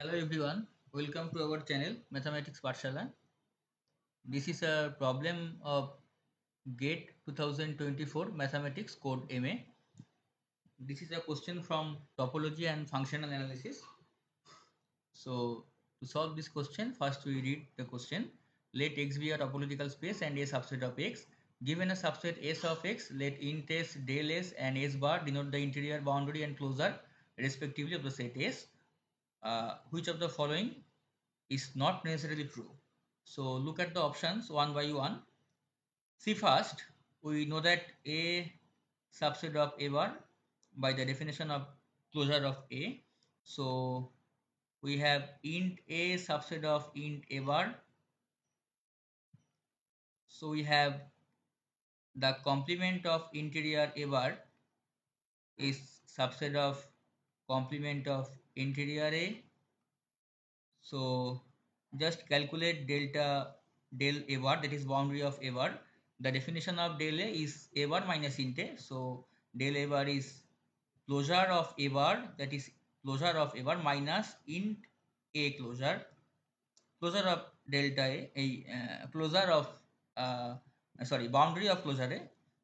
Hello everyone, welcome to our channel Mathematics Pathshala. This is a problem of GATE 2024 Mathematics Code MA. This is a question from topology and functional analysis. So to solve this question, first we read the question. Let x be a topological space and a subset of x. Given a subset S of x, let int s, del s and s bar denote the interior boundary and closure respectively of the set S uh, which of the following is not necessarily true. So look at the options one by one. See first, we know that A subset of A bar by the definition of closure of A. So we have int A subset of int A bar. So we have the complement of interior A bar is subset of complement of interior A. So just calculate delta del A bar that is boundary of A bar. The definition of del A is A bar minus int A. So del A bar is closure of A bar that is closure of A bar minus int A closure. Closure of delta A, a uh, closure of uh, sorry boundary of closure A.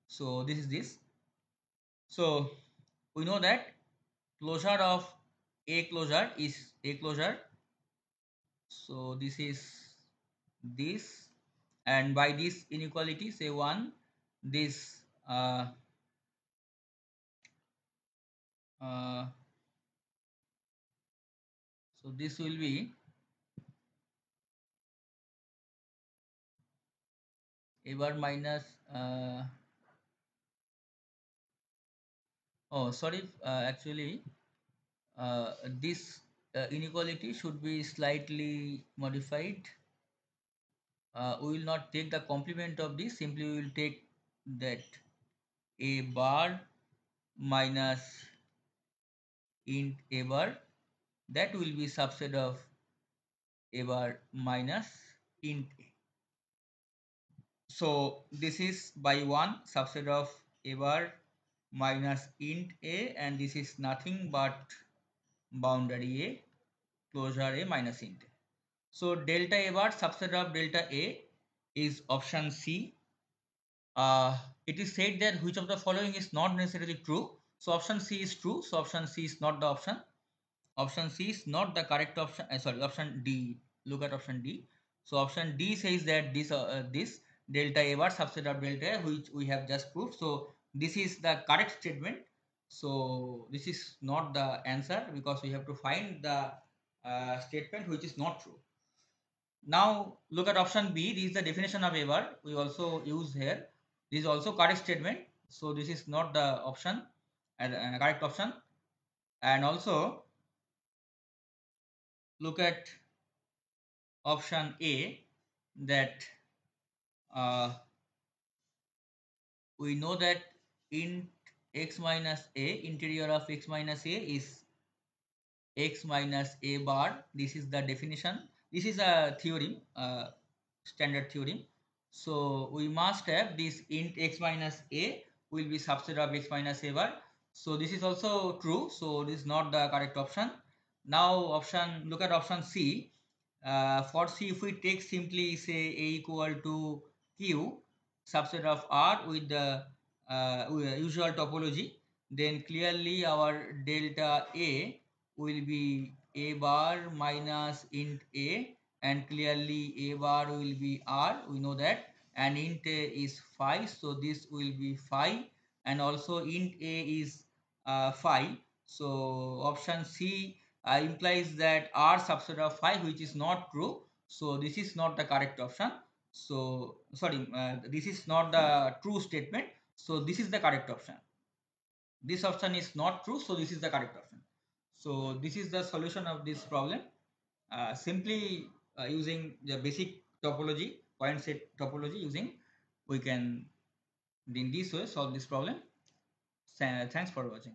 So this is this. So we know that closure of a closure is a closure. So this is this. And by this inequality say one this uh, uh, so this will be a bar minus uh, oh sorry uh, actually uh, this uh, inequality should be slightly modified. Uh, we will not take the complement of this simply we will take that a bar minus int a bar that will be subset of a bar minus int a. So this is by one subset of a bar minus int a and this is nothing but boundary a closure a minus int. So delta a bar subset of delta a is option C. Uh, it is said that which of the following is not necessarily true. So option C is true. So option C is not the option. Option C is not the correct option. Uh, sorry, option D. Look at option D. So option D says that this uh, this delta a bar subset of delta a which we have just proved. So this is the correct statement so this is not the answer because we have to find the uh, statement which is not true. Now look at option b. This is the definition of a bar we also use here. This is also correct statement. So this is not the option and uh, correct option. And also look at option a that uh, we know that int x minus a interior of x minus a is x minus a bar. This is the definition. This is a theorem standard theorem. So we must have this int x minus a will be subset of x minus a bar. So this is also true. So this is not the correct option. Now option look at option c. Uh, for c if we take simply say a equal to q subset of r with the uh, usual topology then clearly our delta a will be a bar minus int a and clearly a bar will be r we know that and int a is phi so this will be phi and also int a is uh, phi so option c uh, implies that r subset of phi which is not true so this is not the correct option so sorry uh, this is not the true statement so this is the correct option. This option is not true. So this is the correct option. So this is the solution of this problem. Uh, simply uh, using the basic topology, point set topology using, we can in this way solve this problem. Thanks for watching.